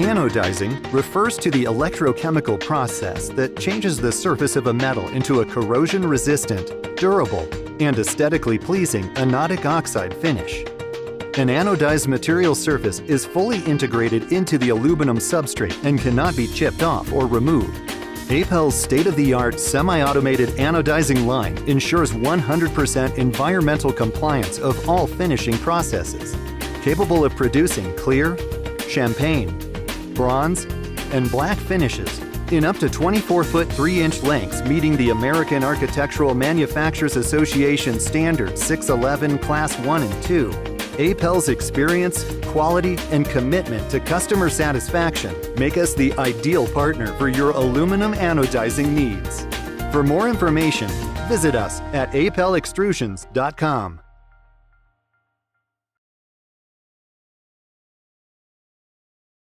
Anodizing refers to the electrochemical process that changes the surface of a metal into a corrosion resistant, durable, and aesthetically pleasing anodic oxide finish. An anodized material surface is fully integrated into the aluminum substrate and cannot be chipped off or removed. APEL's state-of-the-art semi-automated anodizing line ensures 100% environmental compliance of all finishing processes, capable of producing clear, champagne, bronze, and black finishes in up to 24-foot 3-inch lengths meeting the American Architectural Manufacturers Association Standard 611 Class 1 and 2. APEL's experience, quality, and commitment to customer satisfaction make us the ideal partner for your aluminum anodizing needs. For more information, visit us at apelextrusions.com.